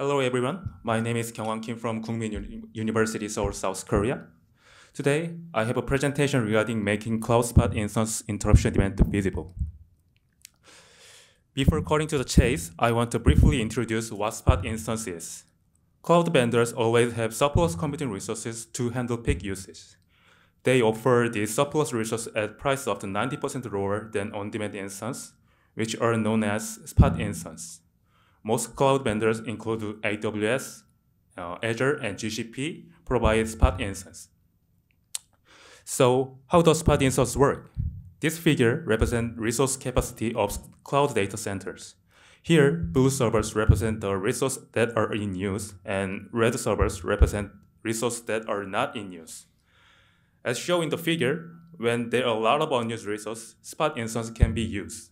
Hello everyone, my name is KyungHwan Kim from Kookmin Uni- University, Seoul, South Korea. Today, I have a presentation regarding making CloudSpot instance interruption event visible. Before cutting to the chase, I want to briefly introduce what Spot instance is. Cloud vendors always have surplus computing resources to handle peak usage. They offer the surplus resource at price of 90% lower than on-demand instance, which are known as Spot instance. Most cloud vendors include AWS, uh, Azure, and GCP provide Spot instance. So how does Spot instance work? This figure represents resource capacity of cloud data centers. Here, blue servers represent the resources that are in use, and red servers represent resources that are not in use. As shown in the figure, when there are a lot of unused resources, Spot instance can be used.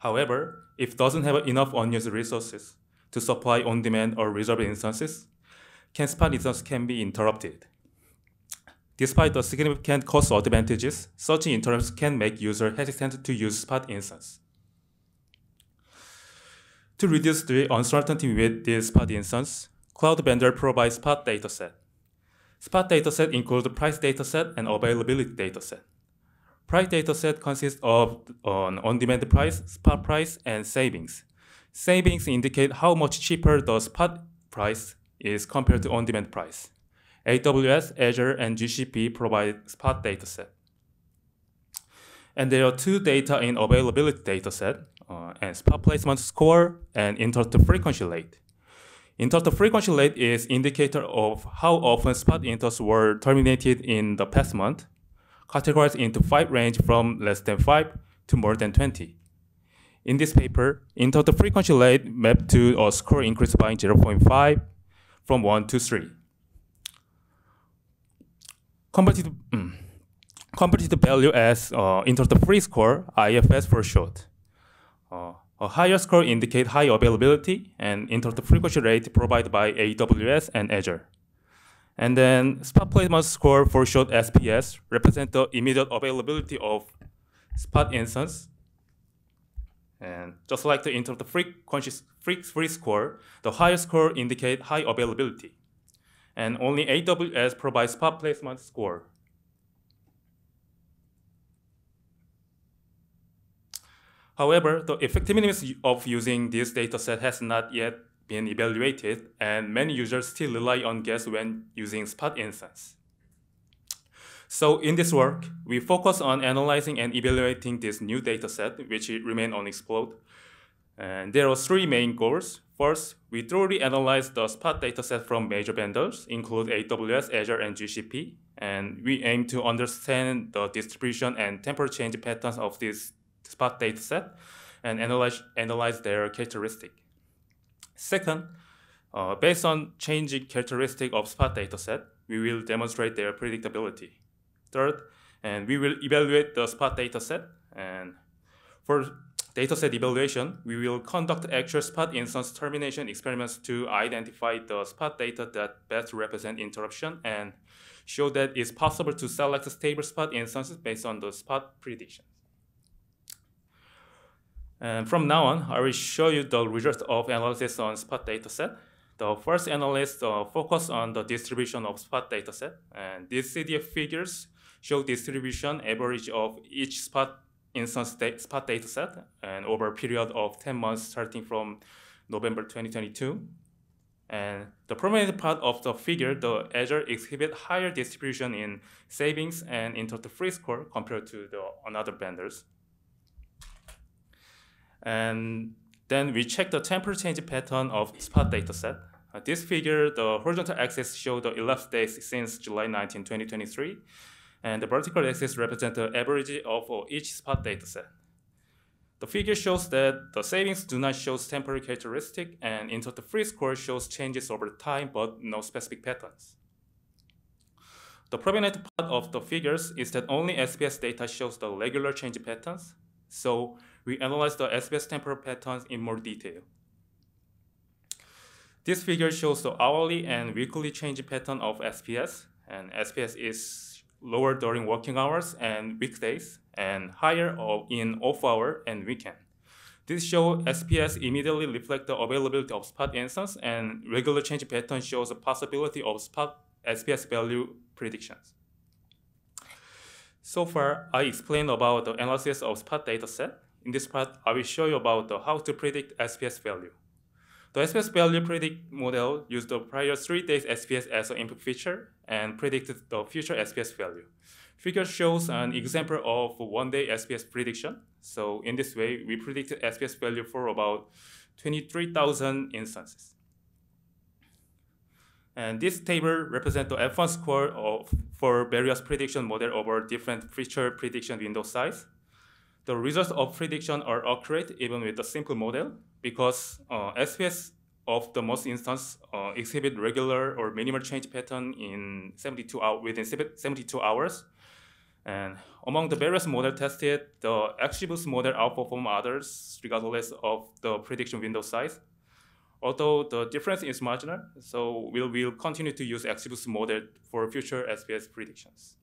However, if doesn't have enough unused resources to supply on-demand or reserved instances, can Spot instance can be interrupted. Despite the significant cost advantages, such interrupts can make users hesitant to use Spot instance. To reduce the uncertainty with this Spot instance, cloud vendor provides Spot dataset. Spot dataset includes price dataset and availability dataset. Price dataset consists of an on-demand price, spot price, and savings. Savings indicate how much cheaper the spot price is compared to on-demand price. AWS, Azure, and GCP provide spot dataset. And there are two data in availability dataset, uh, and spot placement score and interrupt frequency rate. Interrupt frequency rate is indicator of how often spot interrupts were terminated in the past month, categorized into five range from less than 5 to more than 20. In this paper, interrupt frequency rate mapped to a score increased by 0.5 from 1 to 3. Competitive, mm, value as uh, interrupt free score, IFS for short. Uh, a higher score indicate high availability and interrupt frequency rate provided by AWS and Azure. And then spot placement score for short SPS represent the immediate availability of spot instance. And just like the interrupt frequency free score, the higher score indicate high availability and only AWS provides spot placement score. However, the effectiveness of using this dataset has not yet been evaluated, and many users still rely on guess when using Spot instance. So in this work, we focus on analyzing and evaluating this new dataset, which remain unexplored. And there are three main goals. First, we thoroughly analyze the Spot dataset from major vendors, include AWS, Azure, and GCP. And we aim to understand the distribution and temporal change patterns of this Spot dataset and analyze, analyze their characteristic. Second, uh, based on changing characteristic of Spot dataset, we will demonstrate their predictability. Third, and we will evaluate the Spot dataset. And for dataset evaluation, we will conduct actual Spot instance termination experiments to identify the Spot data that best represent interruption and show that it's possible to select stable Spot instances based on the Spot predictions. And from now on, I will show you the results of analysis on Spot dataset. The first analysis uh, focus on the distribution of Spot dataset, and these CDF figures show distribution average of each Spot instance da Spot dataset and over a period of 10 months starting from November 2022. And the prominent part of the figure, the Azure exhibit higher distribution in savings and interrupt free score compared to the another vendors. And then we check the temporal change pattern of Spot dataset. Uh, this figure, the horizontal axis shows the elapsed days since July 19, 2023, and the vertical axis represents the average of uh, each Spot dataset. The figure shows that the savings do not show temporary characteristic, and interrupt free score shows changes over time, but no specific patterns. The prominent part of the figures is that only SPS data shows the regular change patterns, so we analyze the SPS temporal patterns in more detail. This figure shows the hourly and weekly change pattern of SPS, and SPS is lower during working hours and weekdays, and higher in off hour and weekend. This shows SPS immediately reflect the availability of spot instance and regular change pattern shows the possibility of spot SPS value predictions. So far, I explained about the analysis of spot dataset. In this part, I will show you about how to predict SPS value. The SPS value predict model used the prior three days SPS as an input feature and predicted the future SPS value. Figure shows an example of one day SPS prediction. So in this way, we predicted SPS value for about 23,000 instances. And this table represents the F1 score of, for various prediction model over different feature prediction window size. The results of prediction are accurate even with a simple model because uh, SPS of the most instance uh, exhibit regular or minimal change pattern in 72 hours within 72 hours. And among the various models tested, the XGBoost model outperform others regardless of the prediction window size. Although the difference is marginal, so we'll, we'll continue to use XGBoost model for future SPS predictions.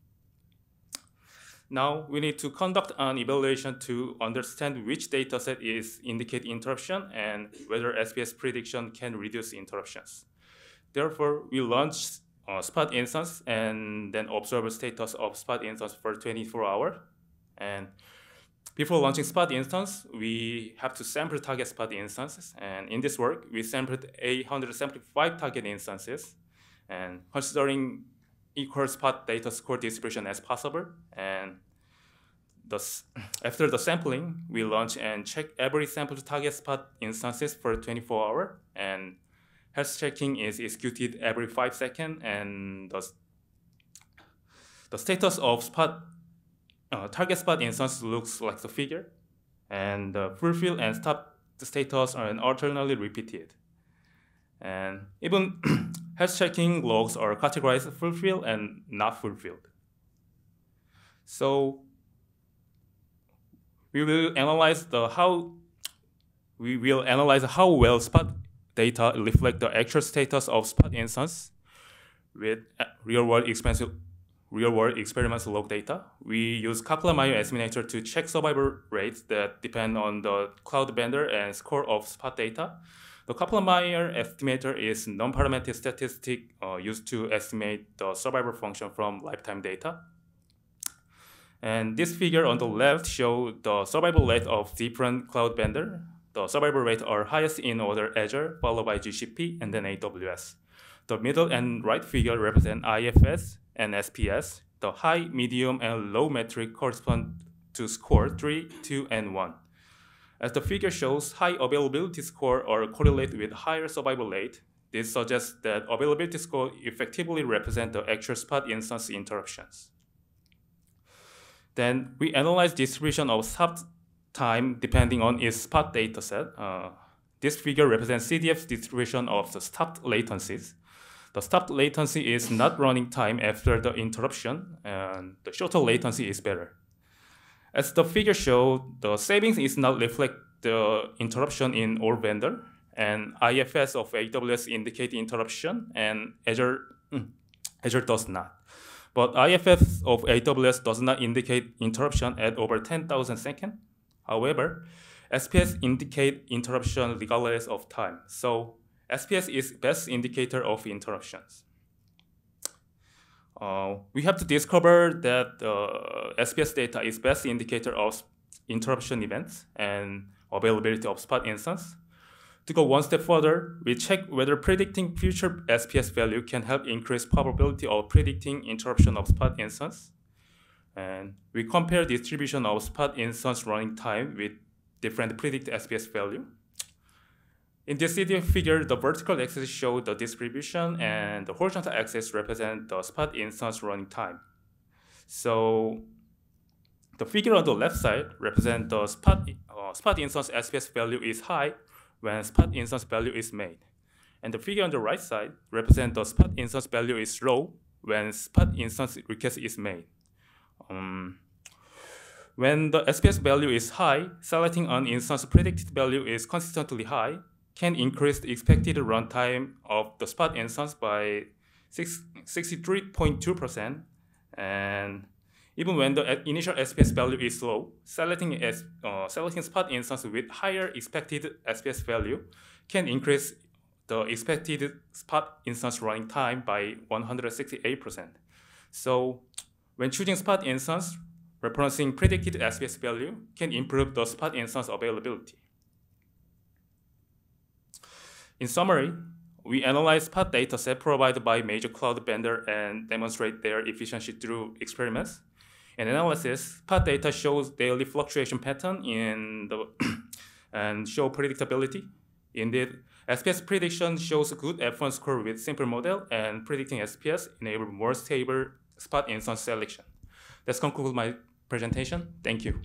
Now we need to conduct an evaluation to understand which dataset is indicate interruption and whether SPS prediction can reduce interruptions. Therefore, we launch uh, spot instance and then observe status of spot instance for 24 hours. And before launching spot instance, we have to sample target spot instances. And in this work, we sampled 875 target instances. And considering equal spot data score distribution as possible, and thus, after the sampling, we launch and check every sampled target spot instances for 24 hours. And health checking is executed every five seconds. And the, the status of spot uh, target spot instance looks like the figure, and the fulfill and stop status are alternately repeated. And even health checking logs are categorized fulfilled and not fulfilled. So we will analyze the how we will analyze how well spot data reflect the actual status of spot instance with uh, real-world expensive real-world experiments log data. We use Kaplan-Meier estimator to check survival rates that depend on the cloud vendor and score of spot data. The Kaplan-Meier estimator is non-parametric statistic uh, used to estimate the survival function from lifetime data. And this figure on the left shows the survival rate of different cloud vendor. The survival rate are highest in order Azure, followed by GCP, and then AWS. The middle and right figure represent IFS, and SPS, the high, medium, and low metric correspond to score 3, 2, and 1. As the figure shows, high availability score are correlated with higher survival rate. This suggests that availability score effectively represent the actual spot instance interruptions. Then we analyze distribution of sub time depending on its spot dataset. Uh, this figure represents CDF's distribution of the stopped latencies. The stopped latency is not running time after the interruption, and the shorter latency is better. As the figure shows, the savings is not reflect the interruption in all vendor, and IFS of AWS indicate interruption, and Azure, mm, Azure does not. But IFS of AWS does not indicate interruption at over 10,000 seconds. However, SPS indicate interruption regardless of time. So SPS is best indicator of interruptions. Uh, we have to discover that uh, SPS data is best indicator of interruption events and availability of spot instance. To go one step further, we check whether predicting future SPS value can help increase probability of predicting interruption of spot instance. And we compare distribution of spot instance running time with different predicted SPS value. In this CDF figure, the vertical axis shows the distribution and the horizontal axis represent the spot instance running time. So the figure on the left side represents the spot, uh, spot instance SPS value is high when spot instance value is made. And the figure on the right side represents the spot instance value is low when spot instance request is made. Um, when the SPS value is high, selecting an instance predicted value is consistently high, can increase the expected runtime of the spot instance by 63.2%. And Even when the initial SPS value is low, selecting, S, uh, selecting spot instance with higher expected SPS value can increase the expected spot instance running time by 168%. So when choosing spot instance, referencing predicted SPS value can improve the spot instance availability. In summary, we analyze spot data set provided by major cloud vendor and demonstrate their efficiency through experiments. In analysis, spot data shows daily fluctuation pattern in the and show predictability. Indeed, SPS prediction shows good F1 score with simple model and predicting SPS enable more stable spot instance selection. That's conclude my presentation. Thank you.